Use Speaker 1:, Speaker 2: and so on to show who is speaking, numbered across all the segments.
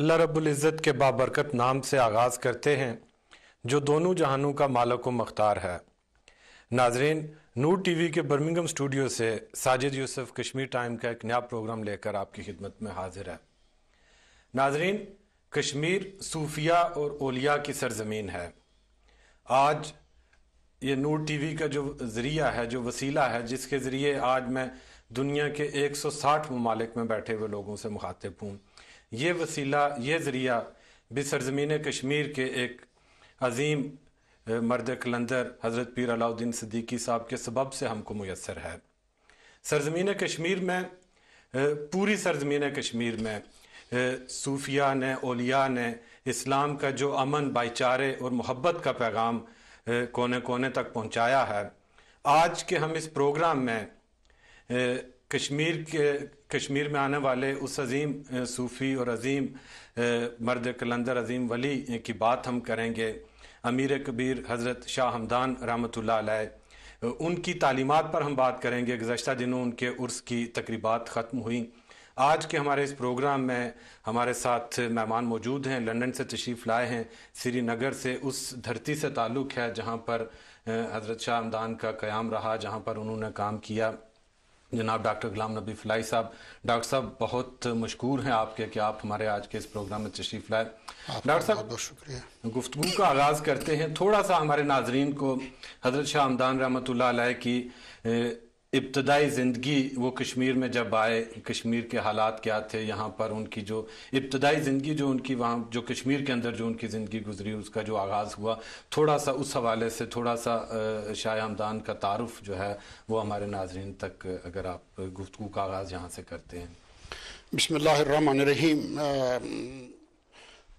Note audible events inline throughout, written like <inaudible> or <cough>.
Speaker 1: अल्लाह रब्बुल इज़्ज़त के बाबरकत नाम से आगाज़ करते हैं, जो दोनों जहानों का मालक व मख्तार है। नाजरीन, नूर टीवी के बर्मिंगम स्टूडियो से साजिद यूसुफ कश्मीर टाइम का एक नया प्रोग्राम लेकर आपकी खिदमत में हाजिर है। नाजरीन, कश्मीर सूफिया और ओलिया की सरजमीन है। आज ये नूर टीवी का जो ज़रिया है, जो वसीला है, जिसके ज़रिए आज मैं दुनिया के 160 ममालिक में बैठे हुए लोगों से मुखातिब हूँ। ये वसीला, ये ज़रिया भी सरजमीन कश्मीर के एक अजीम मर्द कलंदर हज़रत पीर अलाउद्दीन सदीकी साहब के सबब से हमको मैसर है। सरजमीन कश्मीर में पूरी सरजमीन कश्मीर में सूफिया ने ओलिया ने, इस्लाम का जो अमन, भाईचारे और मोहब्बत का पैगाम कोने कोने तक पहुँचाया है। आज के हम इस प्रोग्राम में कश्मीर के, कश्मीर में आने वाले उस अजीम सूफ़ी और अजीम मर्द कलंदर अजीम वली की बात हम करेंगे। अमीर कबीर हज़रत शाह हमदान रहमत उनकी तालीमत पर हम बात करेंगे। गुजशत दिनों उनके उर्स की तकरीबा ख़त्म हुई। आज के हमारे इस प्रोग्राम में हमारे साथ मेहमान मौजूद हैं। लंदन से तशरीफ़ लाए हैं। श्रीनगर से उस धरती से ताल्लुक़ है जहाँ पर हज़रत शाह हमदान का क़्याम रहा, जहाँ पर उन्होंने काम किया। जनाब डॉक्टर गुलाम नबी फलाई साहब डॉक्टर साहब बहुत मशहूर हैं आपके कि आप हमारे आज के इस प्रोग्राम में तशरीफ़ लाए। डॉक्टर साहब बहुत शुक्रिया। गुफ्तु का आगाज़ करते हैं। थोड़ा सा हमारे नाजरीन को हज़रत शाह हमदान रहमत की इब्तदाई ज़िंदगी वो कश्मीर में जब आए, कश्मीर के हालात क्या थे, यहाँ पर उनकी जो इब्तदाई ज़िंदगी जो उनकी वहाँ, जो कश्मीर के अंदर जो उनकी ज़िंदगी गुजरी, उसका जो आगाज़ हुआ थोड़ा सा उस हवाले से थोड़ा सा शाह हमदान का तारफ़ जो है, वो हमारे नाजरन तक अगर आप गुफ्तु का आगाज़ यहाँ से करते हैं।
Speaker 2: बसमीम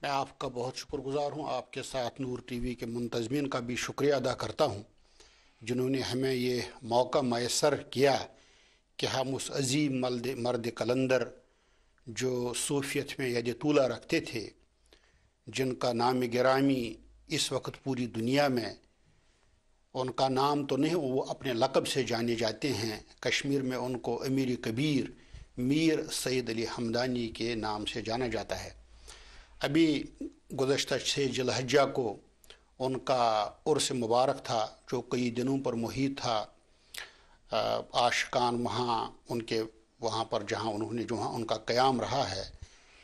Speaker 2: मैं आपका बहुत शुक्रगुजार हूँ। आपके साथ नूर टी वी के मुंतजमिन का भी शुक्रिया अदा करता हूँ। जिन्होंने हमें ये मौका मैसर किया कि हम उस अजीम मर्द मर्द कलंदर जो सूफियत में यद तूला रखते थे, जिनका नाम गिरामी इस वक्त पूरी दुनिया में, उनका नाम तो नहीं, वो अपने लकब से जाने जाते हैं। कश्मीर में उनको अमीर कबीर मीर सैद अली हमदानी के नाम से जाना जाता है। अभी गुज्त छः जलहजा को उनका उर्स मुबारक था, जो कई दिनों पर मुहित था। आशकान वहाँ उनके, वहाँ पर जहाँ उन्होंने, जो उनका क़याम रहा है,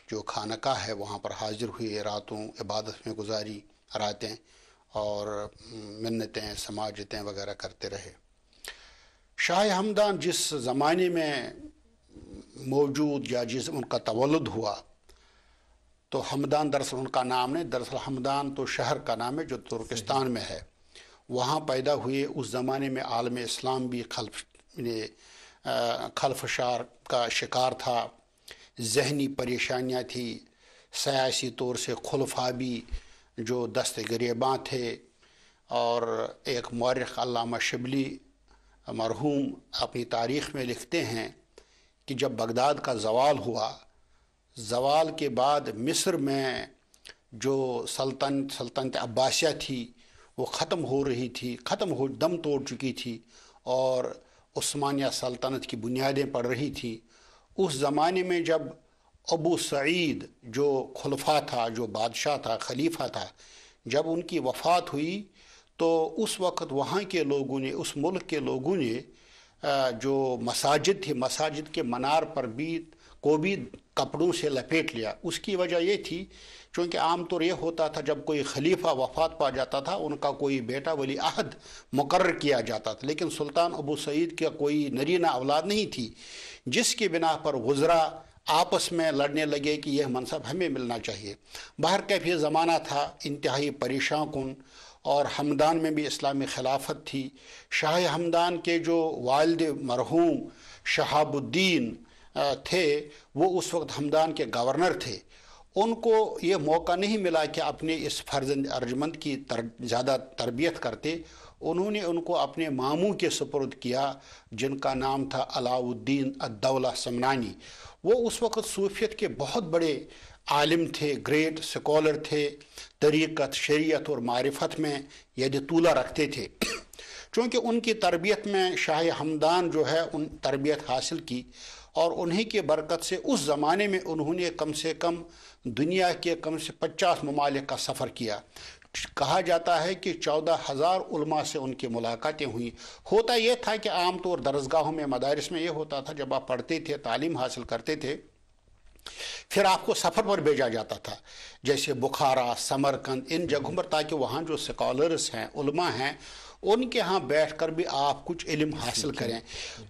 Speaker 2: जो खानका है, वहाँ पर हाजिर हुए रातों इबादत में गुजारी रातें और मन्नतें, समाजतें वगैरह करते रहे। शाह हमदान जिस ज़माने में मौजूद या जिस उनका तवलद हुआ तो हमदान दरअसल उनका नाम नहीं दरअसल हमदान तो शहर का नाम है, जो तुर्किस्तान में है। वहाँ पैदा हुए उस ज़माने में आलम इस्लाम भी खल्फ खलफशार का शिकार था। जहनी परेशानियाँ थी। सियासी तौर से खुलफा भी जो दस्त गरीबा थे और एक मौरख अल्लामा शिबली मरहूम अपनी तारीख़ में लिखते हैं कि जब बगदाद का जवाल हुआ जवाल के बाद मिस्र में जो सल्तनत सल्तनत अब्बासिया थी, वो ख़त्म हो रही थी, ख़त्म हो, दम तोड़ चुकी थी और उस्मानिया सल्तनत की बुनियादें पड़ रही थी। उस ज़माने में जब अबू सईद, जो खुलफा था, जो बादशाह था, खलीफा था, जब उनकी वफ़ात हुई तो उस वक्त वहाँ के लोगों ने, उस मुल्क के लोगों ने जो मसाजिद थी, मसाजिद के मनार पर भी को भी कपड़ों से लपेट लिया। उसकी वजह ये थी क्योंकि आमतौर यह होता था, जब कोई खलीफा वफात पा जाता था, उनका कोई बेटा, वली अहद मुकर किया जाता था। लेकिन सुल्तान अबू सईद का कोई नरीना औलाद नहीं थी, जिसकी बिना पर गुजरा आपस में लड़ने लगे कि यह मनसब हमें मिलना चाहिए। बाहर कैफ ये ज़माना था, इंतहाई परेशान कन और हमदान में भी इस्लामी खिलाफत थी। शाह हमदान के जो वालद मरहूम शहाबुद्दीन थे वो उस वक्त हमदान के गवर्नर थे। उनको ये मौका नहीं मिला कि अपने इस फ़र्ज़ अर्जमंद की तर, ज़्यादा तरबियत करते। उन्होंने उनको अपने मामू के सपुर्द किया जिनका नाम था अलाउद्दीन अद्दौला समनानी। वो उस वक्त सूफियत के बहुत बड़े आलिम थे ग्रेट स्कॉलर थे तरीक़त शरीयत और मारिफत में यदि तूला रखते थे। <clears throat> क्योंकि उनकी तरबियत में शाह हमदान जो है उन तरबियत हासिल की और उन्हीं की बरकत से उस ज़माने में उन्होंने कम से कम दुनिया के कम से पचास ममालिक का सफ़र किया। कहा जाता है कि चौदह हज़ार उलमा से उनकी मुलाकातें हुई। होता यह था कि आमतौर दरसगाहों में मदारस में यह होता था जब आप पढ़ते थे तालीम हासिल करते थे फिर आपको सफ़र पर भेजा जाता था। जैसे बुखारा समरकंद इन जगहों पर ताकि वहाँ जो स्कॉलर्स हैं उलमा हैं उनके यहाँ बैठ कर भी आप कुछ इल्म हासिल करें।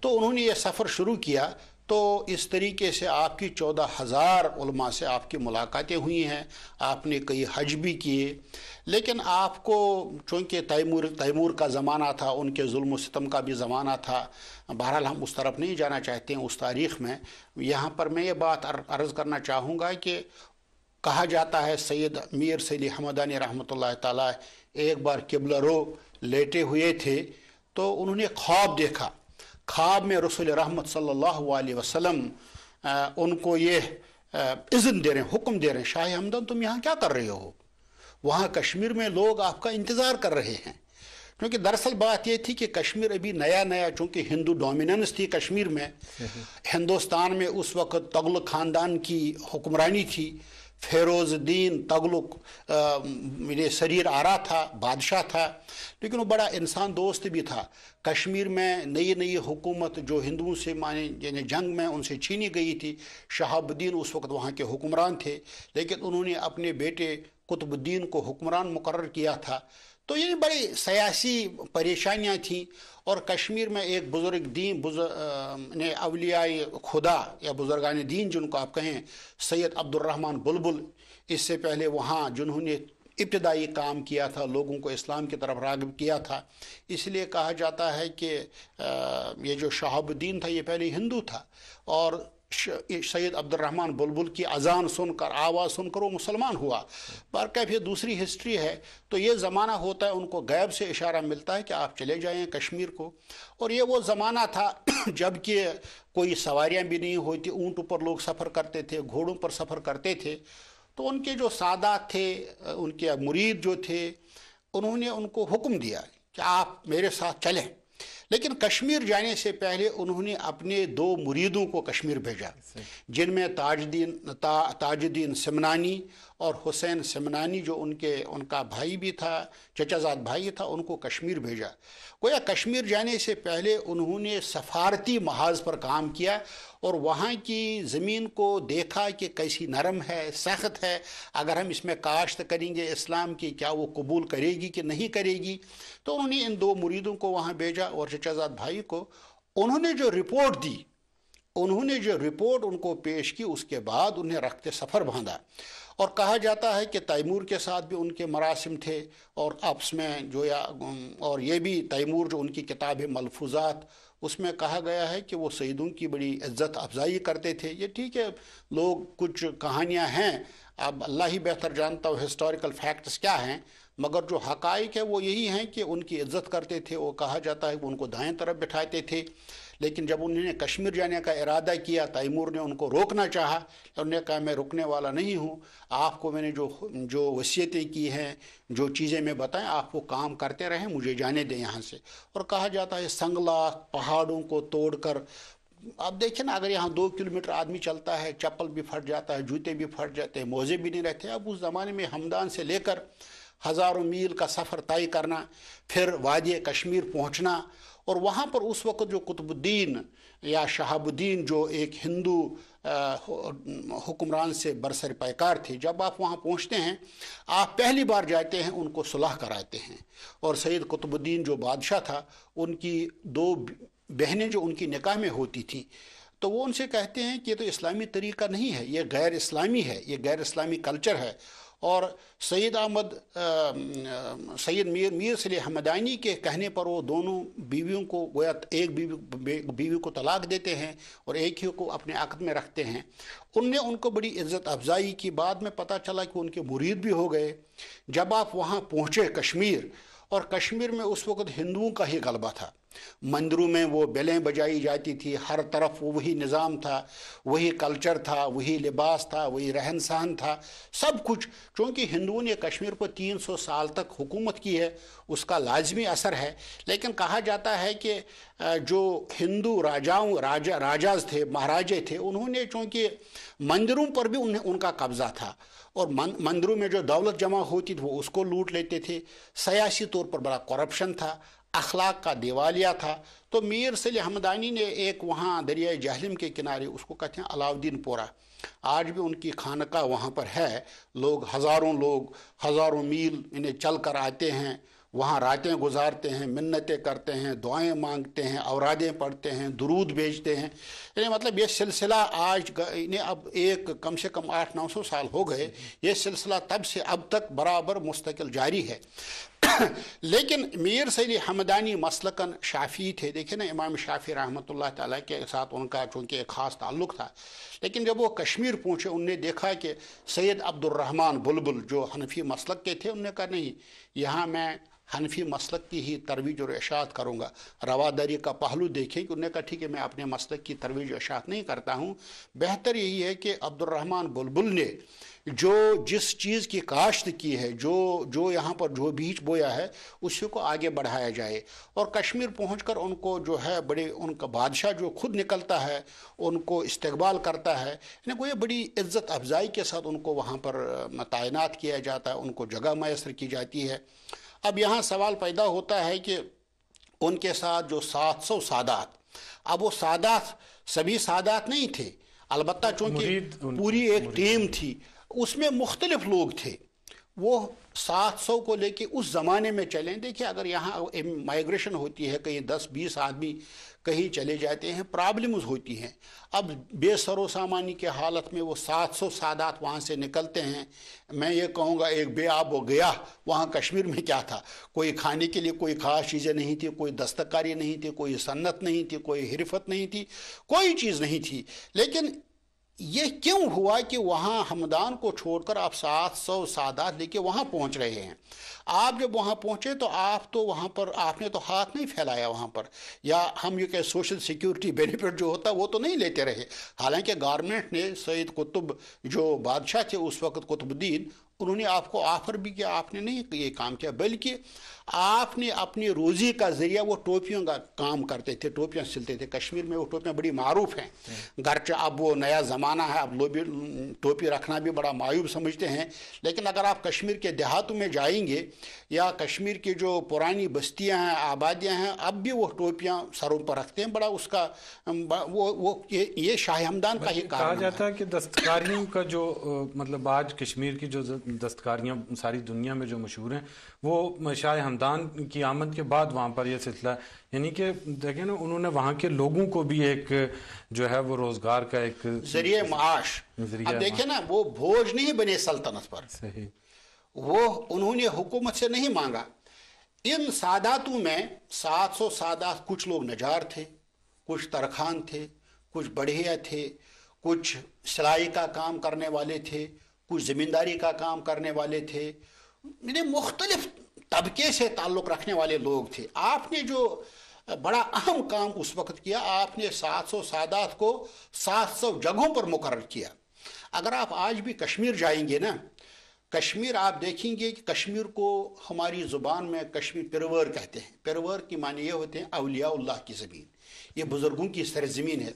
Speaker 2: तो उन्होंने ये सफ़र शुरू किया। तो इस तरीके से आपकी चौदह हज़ार से आपकी मुलाकातें हुई हैं, आपने कई हज भी किए। लेकिन आपको चूँकि तैमूर तैमूर का ज़माना था, उनके जुल्म सितम का भी ज़माना था, बहरहाल हम उस तरफ़ नहीं जाना चाहते हैं उस तारीख़ में। यहाँ पर मैं ये बात अर्ज़ करना चाहूँगा कि कहा जाता है, सैयद मीर सैली हमदानी रहमत एक बार किबला रो लेटे हुए थे तो उन्होंने ख्वाब देखा। ख्वाब में रसूल रहमत सल्लल्लाहु अलैहि वसल्लम उनको ये इज़्न दे रहे हैं हुक्म दे रहे हैं शाह हमदन तुम यहाँ क्या कर रहे हो? वहाँ कश्मीर में लोग आपका इंतज़ार कर रहे हैं। क्योंकि दरअसल बात यह थी कि कश्मीर अभी नया नया चूँकि हिंदू डोमिनेंस थी कश्मीर में हिंदुस्तान में उस वक्त तगल ख़ानदान की हुक्मरानी थी फेरोज़द्दीन तगलुक ये शरीर आरा था, बादशाह था, लेकिन वो बड़ा इंसान दोस्त भी था। कश्मीर में नई नई हुकूमत जो हिंदुओं से माने, यानी जंग में उनसे छीनी गई थी, शहाबुद्दीन उस वक्त वहाँ के हुक्मरान थे, लेकिन उन्होंने अपने बेटे कुतुबुद्दीन को हुक्मरान मुकर किया था। तो ये बड़ी सियासी परेशानियाँ थीं। और कश्मीर में एक बुज़ुर्ग दीन ने अवलियाई खुदा या बुजुर्गान दीन जिनको आप कहें, सैयद अब्दुलरहमान बुलबुल, इससे पहले वहाँ जिन्होंने इब्तदाई काम किया था, लोगों को इस्लाम की तरफ़ रागब किया था। इसलिए कहा जाता है कि ये जो शहाबुद्दीन था, ये पहले हिंदू था। और सैयद अब्दुलरहमान बुलबुल की अजान सुनकर, आवाज़ सुनकर वो मुसलमान हुआ। पर क्या फिर दूसरी हिस्ट्री है तो ये ज़माना होता है, उनको गैब से इशारा मिलता है कि आप चले जाएँ कश्मीर को। और ये वो ज़माना था, <clears throat> जबकि कोई सवारियाँ भी नहीं होती ऊँट ऊपर लोग सफ़र करते थे, घोड़ों पर सफ़र करते थे। तो उनके जो सादात थे, उनके मुरीद जो थे, उन्होंने उनको हुक्म दिया कि आप मेरे साथ चलें। लेकिन कश्मीर जाने से पहले उन्होंने अपने दो मुरीदों को कश्मीर भेजा जिनमें ताजदीन ता, ताजुद्दीन सिमनानी और हुसैन सिमनानी जो उनके, उनका भाई भी था, चचाजाद भाई था, उनको कश्मीर भेजा। गोया कश्मीर जाने से पहले उन्होंने सफारती महाज पर काम किया और वहाँ की ज़मीन को देखा कि कैसी नरम है, सख्त है। अगर हम इसमें काश्त करेंगे इस्लाम की, क्या वो कबूल करेगी कि नहीं करेगी? तो उन्होंने इन दो मुरीदों को वहाँ भेजा और चचाजाद भाई को उन्होंने जो रिपोर्ट दी, उन्होंने जो रिपोर्ट उनको पेश की, उसके बाद उन्हें रखते सफ़र बांधा। और कहा जाता है कि तैमूर के साथ भी उनके मरासम थे और आपस में जो या और ये भी तैमूर जो उनकी किताब है मलफूज़ात, उसमें कहा गया है कि वो सईदों की बड़ी इज़्ज़त अफजाई करते थे। ये ठीक है, लोग कुछ कहानियाँ हैं अब अल्लाह ही बेहतर जानता हो हिस्टोरिकल फैक्ट्स क्या हैं, मगर जो हकाइक है वो यही हैं कि उनकी इज़्ज़त करते थे, वो कहा जाता है कि उनको दाएँ तरफ़ बिठाते थे। लेकिन जब उन्होंने कश्मीर जाने का इरादा किया, तैमूर ने उनको रोकना चाहा तो उन्होंने कहा, मैं रुकने वाला नहीं हूँ। आपको मैंने जो जो वसीयतें की हैं, जो चीज़ें मैं बताएँ, आप वो काम करते रहें, मुझे जाने दें यहाँ से। और कहा जाता है, संगला पहाड़ों को तोड़कर अब देखिए ना, अगर यहाँ दो किलोमीटर आदमी चलता है, चप्पल भी फट जाता है, जूते भी फट जाते हैं, मोजे भी नहीं रहते अब उस ज़माने में हमदान से लेकर हज़ारों मील का सफ़र तय करना, फिर वादी कश्मीर पहुँचना, और वहाँ पर उस वक्त जो कुतुबुद्दीन या शहाबुद्दीन जो एक हिंदू हुक्मरान से बरसर पैकार थे, जब आप वहाँ पहुँचते हैं, आप पहली बार जाते हैं, उनको सुलह कराते हैं। और सैद कुतुबुद्दीन जो बादशाह था, उनकी दो बहनें जो उनकी निकाह में होती थीं तो वो उनसे कहते हैं कि ये तो इस्लामी तरीका नहीं है, ये गैर इस्लामी है, ये गैर इस्लामी कल्चर है। और सैद अहमद सैद मीर मीर सली हमदानी के कहने पर वो दोनों बीवियों को गोया एक बीवी बीवी को तलाक देते हैं और एक ही को अपने आकत में रखते हैं। उनने उनको बड़ी इज़्ज़त अफजाई की। बाद में पता चला कि उनके मुरीद भी हो गए। जब आप वहाँ पहुँचे कश्मीर, और कश्मीर में उस वक्त हिंदुओं का ही गलबा था। मंदिरों में वो बेलें बजाई जाती थी, हर तरफ़ वही निज़ाम था, वही कल्चर था, वही लिबास था, वही रहन सहन था, सब कुछ। चूँकि हिंदुओं ने कश्मीर तीन सौ साल तक हुकूमत की है, उसका लाजमी असर है। लेकिन कहा जाता है कि जो हिंदू राजाओं, राजा, राजाज थे, महाराजे थे, उन्होंने चूँकि मंदिरों पर भी उन्हें, उनका कब्ज़ा था। और मंदिरों में जो दौलत जमा होती थी, वो उसको लूट लेते थे। सियासी तौर पर बड़ा करप्शन था। अखलाक का दिवालिया था। तो मीर सली हमदानी ने एक वहाँ दरिया जहलम के किनारे उसको कहते हैं अलाउद्दीनपोरा आज भी उनकी खानका वहाँ पर है। लोग हज़ारों लोग, हज़ारों मील इन्हें चल कर आते हैं। वहाँ रातें गुजारते हैं, मिन्नतें करते हैं, दुआएँ मांगते हैं, औरादें पढ़ते हैं, दुरूद भेजते हैं। यानी मतलब ये सिलसिला आज इन्हें अब एक कम से कम आठ नौ सौ साल हो गए। ये सिलसिला तब से अब तक बराबर मुस्तकिल जारी है। <coughs> लेकिन मीर सैली हमदानी मसलकन शाफ़ी थे। देखिए ना, इमाम शाफ़ी रहमत ताला के साथ उनका चूँकि एक ख़ास ताल्लुक़ था। लेकिन जब वो कश्मीर पहुँचे, उनने देखा कि सैयद अब्दुलरहमान बुलबुल, जो हनफी मसलक के थे, उनने कहा, नहीं यहाँ मैं हनफी मसलक की ही तरवीज और इशात करूँगा। रवादारी का पहलू देखें कि उन्होंने कहा, ठीक है, मैं अपने मसलक की तरवीज इशात नहीं करता हूँ। बेहतर यही है कि अब्दुलरहमान बुलबुल ने जो जिस चीज़ की काश्त की है, जो जो यहाँ पर जो बीज बोया है, उसी को आगे बढ़ाया जाए। और कश्मीर पहुँच कर उनको जो है, बड़े उनका बादशाह जो खुद निकलता है, उनको इस्तबाल करता है, यानी कोई बड़ी इज़्ज़त अफजाई के साथ उनको वहाँ पर तैनात किया जाता है, उनको जगह मैसर की जाती है। अब यहाँ सवाल पैदा होता है कि उनके साथ जो सात सौ सादात अब वो सादात सभी सादात नहीं थे। अलबत् चूँकि पूरी एक टीम थी उसमें मुख्तलिफ़ लोग थे। वो सात सौ को लेके उस ज़माने में चलें। देखिए अगर यहाँ माइग्रेशन होती है कहीं दस बीस आदमी कहीं चले जाते हैं प्रॉब्लम्स होती हैं। अब बेसरो सामानी के हालत में वो सात सौ सादात वहाँ से निकलते हैं। मैं ये कहूँगा, एक बेआब वो गया, वहाँ कश्मीर में क्या था? कोई खाने के लिए कोई ख़ास चीज़ें नहीं थी, कोई दस्तकारी नहीं थी, कोई सन्नत नहीं थी, कोई हिरफत नहीं थी, कोई चीज़ नहीं थी। लेकिन ये क्यों हुआ कि वहाँ हमदान को छोड़कर आप सात सौ सादात लेके वहाँ पहुँच रहे हैं? आप जब वहाँ पहुँचे तो आप तो वहाँ पर, आपने तो हाथ नहीं फैलाया वहाँ पर। या हम ये कह सोशल सिक्योरिटी बेनिफिट जो होता वो तो नहीं लेते रहे। हालाँकि गवर्नमेंट ने सैद कुतुब जो बादशाह थे उस वक्त कुतुबुद्दीन, उन्होंने आपको ऑफ़र भी किया, आपने नहीं ये काम किया। बल्कि आपने अपनी रोज़ी का ज़रिया वो टोपियों का काम करते थे टोपियाँ सिलते थे। कश्मीर में वो टोपियाँ बड़ी मरूफ हैं। घर अब वो नया ज़माना है अब लोग भी टोपी रखना भी बड़ा मायूब समझते हैं। लेकिन अगर आप कश्मीर के देहातों में जाएँगे या कश्मीर की जो पुरानी बस्तियाँ हैं आबादियाँ हैं अब भी वो टोपियाँ सरों पर रखते हैं। बड़ा उसका वो वो ये, ये शाह हमदान का ही
Speaker 1: कहा जाता है। कि दस्तकारियों का जो मतलब आज कश्मीर की जो दस्तकारियाँ सारी दुनिया में जो मशहूर हैं वो शाह हमदान की आमद के बाद वहाँ पर यह सिलसिला यानी कि देखें ना उन्होंने वहाँ के लोगों को भी एक जो है वो रोज़गार का एक
Speaker 2: ज़रिए माश। अब देखे ना वो भोज नहीं बने सल्तनत पर। सही। वो उन्होंने हुकूमत से नहीं मांगा। इन सादातों में सात सौ सादात कुछ लोग नजार थे कुछ तरखान थे कुछ बढ़िया थे कुछ सिलाई का काम करने वाले थे कुछ ज़मींदारी का काम करने वाले थे। मुख्तलिफ़ तबके से ताल्लुक़ रखने वाले लोग थे। आपने जो बड़ा अहम काम उस वक्त किया आपने 700 सादात को 700 जगहों पर मुकर किया। अगर आप आज भी कश्मीर जाएँगे ना कश्मीर आप देखेंगे कि कश्मीर को हमारी ज़ुबान में कश्मीर पिरवर कहते हैं। पिरवर की माने ये होते हैं अलियाल्ला की ज़मीन। ये बुज़ुर्गों की सरजमीन है।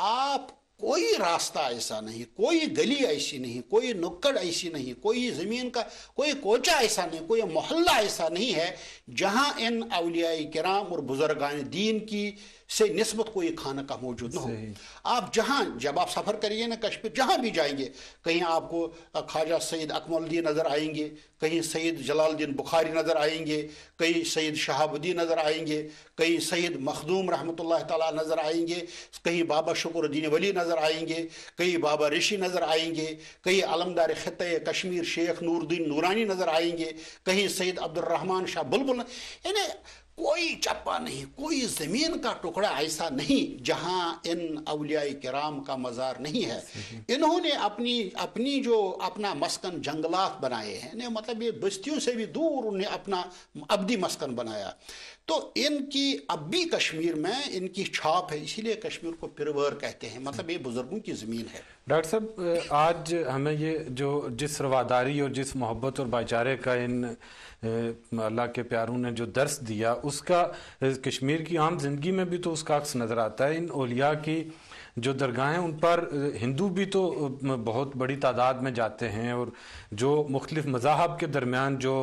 Speaker 2: आप कोई रास्ता ऐसा नहीं, कोई गली ऐसी नहीं, कोई नुक्कड़ ऐसी नहीं, कोई ज़मीन का, कोई कोचा ऐसा नहीं, कोई मोहल्ला ऐसा नहीं है जहाँ इन अलियाई कराम और बुजुर्गान दीन की से नस्बत कोई खाना का मौजूद न हो। आप जहाँ जब आप सफ़र करिए ना कश्मीर जहाँ भी जाएँगे कहीं आपको ख्वाजा सैद अकमलद्दीन नज़र आएँगे कहीं सईद जलालुद्दीन बुखारी नज़र आएँगे कहीं सईद शहाबुद्दीन नज़र आएँगे कहीं सईद मखदूम रहमत ताला नज़र आएँगे कहीं बाबा शुक्रद्दीन वली नज़र आएँगे कहीं बाबा ऋषि नज़र आएँगे कहीं अलमदार ख़त कश्मीर शेख नूरुद्दीन नूरानी नज़र आएँगे कहीं सईद अब्दुलरहमान शाह बुलबुल यानी कोई चप्पा नहीं, कोई ज़मीन का टुकड़ा ऐसा नहीं जहाँ इन अलिया कराम का मज़ार नहीं है। इन्होंने अपनी अपनी जो अपना मस्कन जंगलात बनाए हैं मतलब ये बस्तियों से भी दूर उन्हें अपना अब्दी मस्कन बनाया। तो इनकी अब भी कश्मीर में इनकी छाप है, इसीलिए कश्मीर को पिरवर कहते हैं मतलब ये बुज़ुर्गों की ज़मीन है।
Speaker 1: डॉक्टर साहब, आज हमें ये जो जिस रवादारी और जिस मोहब्बत और भाईचारे का इन अल्लाह के प्यारों ने जो दर्स दिया, उसका कश्मीर की आम ज़िंदगी में भी तो उसका अक्स नज़र आता है। इन ओलिया की जो दरगाहें, उन पर हिंदू भी तो बहुत बड़ी तादाद में जाते हैं और जो मुख्तलिफ़ मज़ाहब के दरमियान जो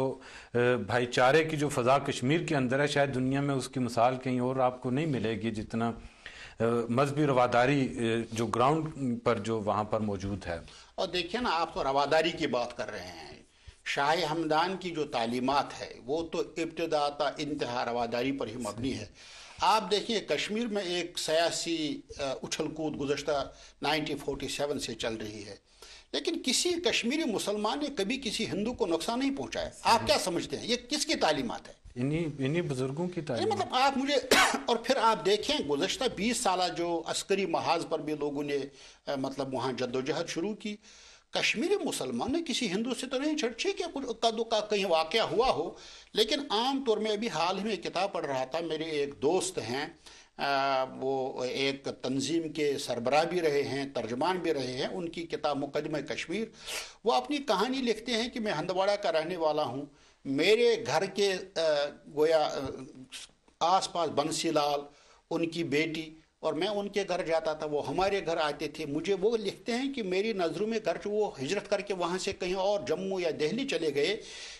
Speaker 1: भाईचारे की जो फ़ज़ा कश्मीर के अंदर है, शायद दुनिया में उसकी मिसाल कहीं और आपको नहीं मिलेगी जितना मजहबी रवादारी जो ग्राउंड पर जो वहाँ पर मौजूद है।
Speaker 2: और देखिए ना, आप तो रवादारी की बात कर रहे हैं। शाह हमदान की जो तालीमत है वो तो इब्तदा इंतहा रवादारी पर ही मबनी है। आप देखिए कश्मीर में एक सियासी उछल कूद गुजशत 1947 से चल रही है। लेकिन किसी कश्मीरी मुसलमान ने कभी किसी हिंदू को नुकसान नहीं पहुँचाया। आप क्या समझते हैं? ये किसकी तालीमत है?
Speaker 1: इन्हीं इन्हीं बुज़ुर्गों की तालीम
Speaker 2: मतलब आप मुझे <coughs> और फिर आप देखें गुजशत 20 साल जो अस्करी महाज पर भी लोगों ने मतलब वहाँ जद्दोजहद शुरू की। कश्मीरी मुसलमान ने किसी हिंदू से तो नहीं छड़छी कि कुछ उक्का दुक्का कहीं वाक़ हुआ हो लेकिन आम तौर में अभी हाल ही में किताब पढ़ रहा था मेरे एक दोस्त हैं आ, वो एक तंजीम के सरबराह भी रहे हैं तर्जमान भी रहे हैं उनकी किताब मुकदम कश्मीर वो अपनी कहानी लिखते हैं कि मैं हंदवाड़ा का रहने वाला हूँ मेरे घर के गोया आस पास बंसी लाल उनकी बेटी और मैं उनके घर जाता था, वो हमारे घर आते थे। मुझे वो लिखते हैं कि मेरी नज़रों में घर वो हिजरत करके वहाँ से कहीं और जम्मू या दिल्ली चले गए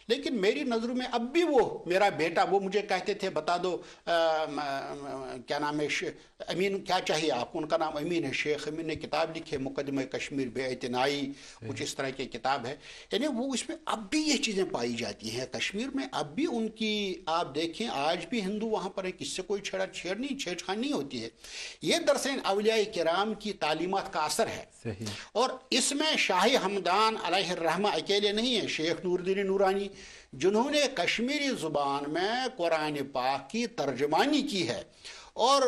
Speaker 2: लेकिन मेरी नज़रों में अब भी वो मेरा बेटा वो मुझे कहते थे बता दो आ, क्या नाम है अमीन क्या चाहिए आपको? उनका नाम अमीन है शेख। अमीन ने किताब लिखी है मुकदम कश्मीर बेतनाई कुछ इस तरह की किताब है। यानी वो उसमें अब भी ये चीज़ें पाई जाती हैं। कश्मीर में अब भी उनकी आप देखें आज भी हिंदू वहाँ पर है किससे कोई छेड़ा छेड़ नहीं छेड़छाड़ नहीं होती है। ये दरअसल अवलिया कराम की तालीमत का असर है। और इसमें शाही हमदान अलहमा अकेले नहीं है शेख नूरदीन नूरानी जिन्होंने कश्मीरी ज़ुबान में कुरान पाक की तर्जमानी की है। और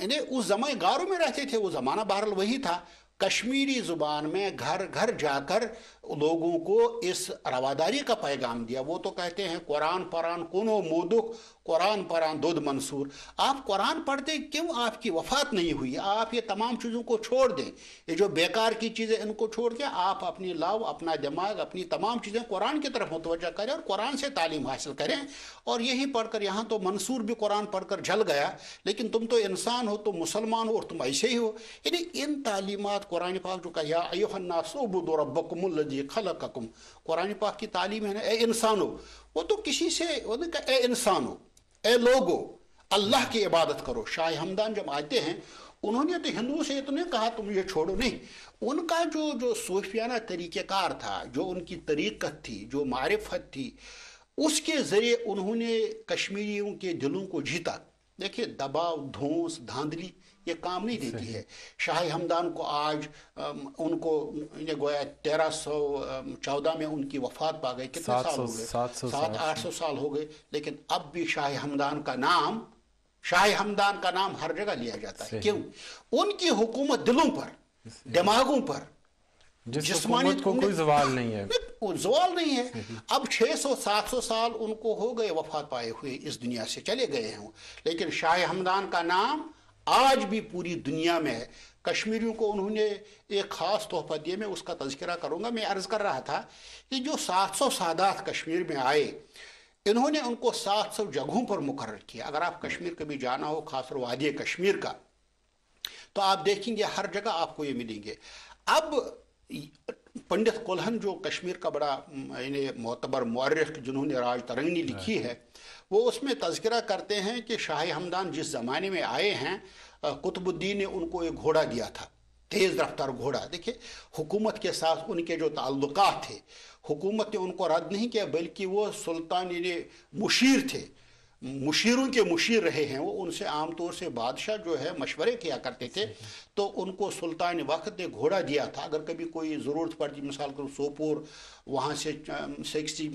Speaker 2: इन्हें उस जमाने गारों में रहते थे, वो ज़माना बहरल वही था। कश्मीरी ज़ुबान में घर घर जाकर लोगों को इस रवादारी का पैगाम दिया। वो तो कहते हैं, कुरान परान कुनो मोदुक, कुरान परान दुद मंसूर। आप कुरान पढ़ते क्यों? आपकी वफात नहीं हुई। आप ये तमाम चीज़ों को छोड़ दें। ये जो बेकार की चीज़ें इनको छोड़ के आप अपनी लाव, अपना दिमाग, अपनी तमाम चीज़ें कुरान की तरफ़ मुतवजा करें और कुरान से तालीम हासिल करें। और यही पढ़कर, यहाँ तो मंसूर भी कुरान पढ़कर जल गया। लेकिन तुम तो इंसान हो, तुम मुसलमान हो और तुम ऐसे ही हो। यानी इन तालीमत कुरान पाक जो कहा अयोहन्नासोबुदरबकुमुल्लजी खलकुम कुरान पाक की तालीम है ना, ए इंसानो। वो तो किसी से, वो ए इंसानो, ए लोगो, अल्लाह की इबादत करो। शाह हमदान जब आते हैं, उन्होंने तो हिंदुओं से इतने कहा, तुम ये छोड़ो, नहीं। उनका जो जो सूफियाना तरीक़ेकार था, जो उनकी तरीक़त थी, जो मारिफत थी, उसके ज़रिए उन्होंने कश्मीरियों के दिलों को जीता। देखिए दबाव धोस धांधली ये काम नहीं देती है। शाह हमदान को आज उनको इन्हें गोया तेरह सौ चौदह में उनकी वफात पा गई। कितने साल हो गए? सात आठ सौ। साल हो गए लेकिन अब भी शाह हमदान का नाम शाह हमदान का नाम हर जगह लिया जाता है। क्यों? उनकी हुकूमत दिलों पर दिमागों पर
Speaker 1: जिसमानी को कोई जवाल नहीं है।
Speaker 2: जवाल नहीं है। अब 600 700 साल उनको हो गए वफात पाए हुए इस दुनिया से चले गए हैं। लेकिन शाह हमदान का नाम आज भी पूरी दुनिया में है। कश्मीरियों को उन्होंने एक ख़ास तोहफा दिया मैं उसका तस्करा करूँगा। मैं अर्ज़ कर रहा था कि जो 700 सादात कश्मीर में आए इन्होंने उनको 700 जगहों पर मुकर किया। अगर आप कश्मीर कभी जाना हो खासकर वादी कश्मीर का तो आप देखेंगे हर जगह आपको ये मिलेंगे। अब पंडित कोल्हन जो कश्मीर का बड़ा इन्हें मोतबर मौरख जिन्होंने राज तरंगनी लिखी है। वो उसमें तस्करा करते हैं कि शाह हमदान जिस ज़माने में आए हैं कुतुबुद्दीन ने उनको एक घोड़ा दिया था तेज़ रफ्तार घोड़ा। देखिए हुकूमत के साथ उनके जो ताल्लुक थे हुकूमत ने उनको रद्द नहीं किया बल्कि वो सुल्तान मुशीर थे मुशीरों के मुशीर रहे हैं वो उनसे आमतौर से बादशाह जो है मशवरे किया करते थे। तो उनको सुल्तान वक्त ने घोड़ा दिया था। अगर कभी कोई ज़रूरत पड़ती मिसाल करो सोपोर वहाँ से सिक्सटी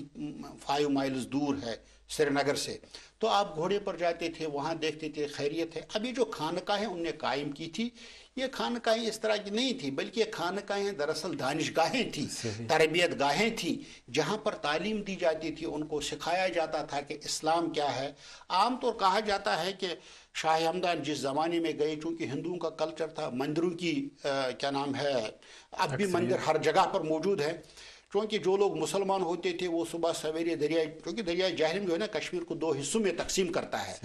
Speaker 2: फाइव माइल्स दूर है श्रीनगर से। तो आप घोड़े पर जाते थे वहाँ देखते थे खैरियत है। अभी जो खानकाहें उनने कायम की थी ये खानकाहें इस तरह की नहीं थी बल्कि ये खानकाहें दरअसल दानिशगाहें थी तरबियत गाहें थी जहाँ पर तालीम दी जाती थी उनको सिखाया जाता था कि इस्लाम क्या है। आमतौर कहा जाता है कि शाह हमदान जिस ज़माने में गए चूँकि हिंदुओं का कल्चर था मंदिरों की आ, क्या नाम है अब भी मंदिर हर जगह पर मौजूद है क्योंकि जो लोग मुसलमान होते थे वो सुबह सवेरे दरिया क्योंकि दरिया जहलम जो है ना कश्मीर को दो हिस्सों में तकसीम करता है।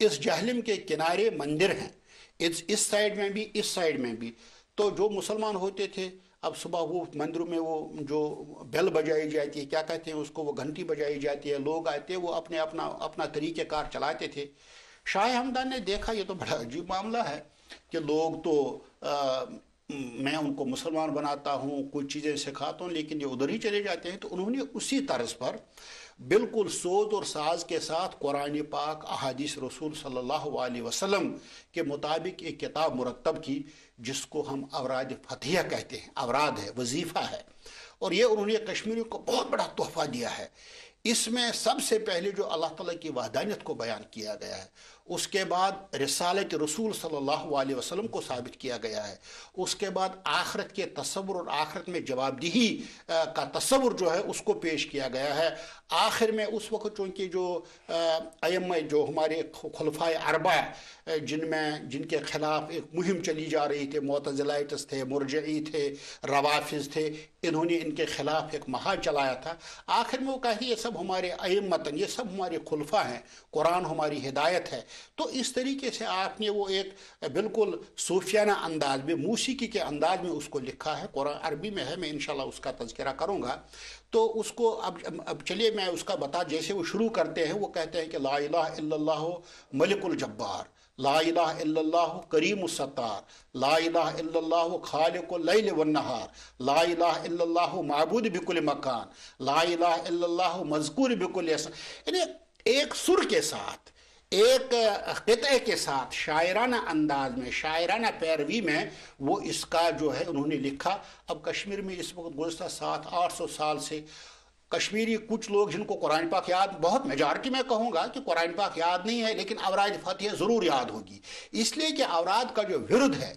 Speaker 2: इस जहलम के किनारे मंदिर हैं। इस इस साइड में भी इस साइड में भी। तो जो मुसलमान होते थे अब सुबह वो मंदिरों में वो जो बेल बजाई जाती है क्या कहते हैं उसको वो घंटी बजाई जाती है लोग आते हैं वो अपने अपना अपना तरीक़ेकार चलाते थे। शाह हमदान ने देखा ये तो बड़ा अजीब मामला है कि लोग तो आ, मैं उनको मुसलमान बनाता हूँ, कुछ चीज़ें सिखाता हूँ, लेकिन ये उधर ही चले जाते हैं तो उन्होंने उसी तर्ज पर बिल्कुल सोच और साज के साथ कुरान पाक, अहादीस रसूल सल्लल्लाहु अलैहि वसल्लम के मुताबिक एक किताब मुरतब की, जिसको हम अवराद फतिया कहते हैं। अवराद है, वजीफ़ा है। और ये उन्होंने कश्मीरियों को बहुत बड़ा तोहफा दिया है। इसमें सबसे पहले जो अल्लाह ताला की वहदानियत को बयान किया गया है उसके बाद रिसालत रसूल सल्लल्लाहु अलैहि वसल्लम को साबित किया गया है। उसके बाद आखरत के तस्वुर और आखरत में जवाबदेही का तस्वुर जो है, उसको पेश किया गया है। आखिर में उस वक्त चूँकि जो अयम जो हमारे खलफा अरबा जिनमें, जिनके खिलाफ एक मुहिम चली जा रही थी मोतजलाइटस थे, मुरजई थे, रवाफिज थे इन्होंने इनके खिलाफ एक महा चलाया था। आखिर में वो कहती ये सब हमारे अयमतन ये सब हमारे खुलफा हैं, कुरान हमारी हिदायत है। तो इस तरीके से आपने वो एक बिल्कुल सूफियाना अंदाज में, मूसीकी के अंदाज में उसको लिखा है। कुरान अरबी में है, मैं इनशाला उसका तस्करा करूँगा। तो उसको अब अब चलिए मैं उसका बता, जैसे वो शुरू करते हैं, वो कहते हैं कि ला इलाहा मलिकुल जब्बार। ला इलाहा करीम सत्तार, ला इलाहा खालिक लैल वन्नहार ला इलाहा माबूद बिकुल मकान, ला इलाहा मजकूर बिकुल यानी एक सुर के साथ, एक क़े के साथ, शायराना अंदाज में, शायराना पैरवी में वो इसका जो है उन्होंने लिखा। अब कश्मीर में इस वक्त गुजशत सात, आठ सौ साल से कश्मीरी कुछ लोग जिनको कुरान पाक याद, बहुत मेजॉरिटी में कहूँगा कि कुरान पाक याद नहीं है, लेकिन अवराज फतेह ज़रूर याद होगी। इसलिए कि अवराध का जो विरुद्ध है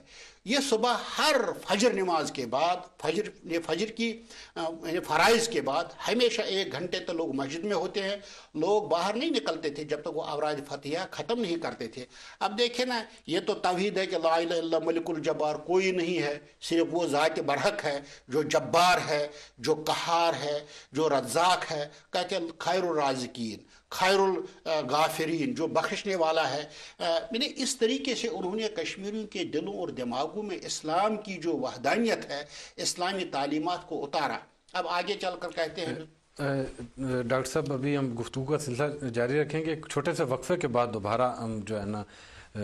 Speaker 2: ये सुबह हर फजर नमाज़ के बाद, फजर, ये फजर की फ़राइज़ के बाद हमेशा एक घंटे तक लोग मस्जिद में होते हैं। लोग बाहर नहीं निकलते थे जब तक वो अवराज फतिया ख़त्म नहीं करते थे। अब देखे ना, ये तो तवीद है कि ला मलिकुल जब्बार कोई नहीं है। सिर्फ़ वो ज़ात बरहक है, जो जब्बार है, जो कहार है, जो रज्जाक है। कहते खैर राजकीन। खैरुल गाफरीन, जो बख्शने वाला है। मैंने इस तरीके से उन्होंने कश्मीरियों के दिलों और दिमागों में इस्लाम की जो वहदानियत है, इस्लामी तालीमत को उतारा। अब आगे चल कर कहते हैं।
Speaker 1: डॉक्टर साहब, अभी हम गुफ्तु का सिलसिला जारी रखेंगे। एक छोटे से वक्फे के बाद दोबारा हम जो है ना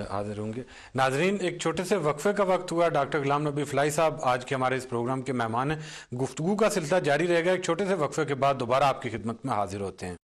Speaker 1: हाजिर होंगे। नाजरीन, एक छोटे से वक्फे का वक्त हुआ। डॉक्टर गुलाम नबी फ्लाई साहब आज के हमारे इस प्रोग्राम के मेहमान हैं। गुफ्तु का सिलसिला जारी रहेगा। एक छोटे से वक्फे के बाद दोबारा आपकी खिदमत में हाजिर होते हैं।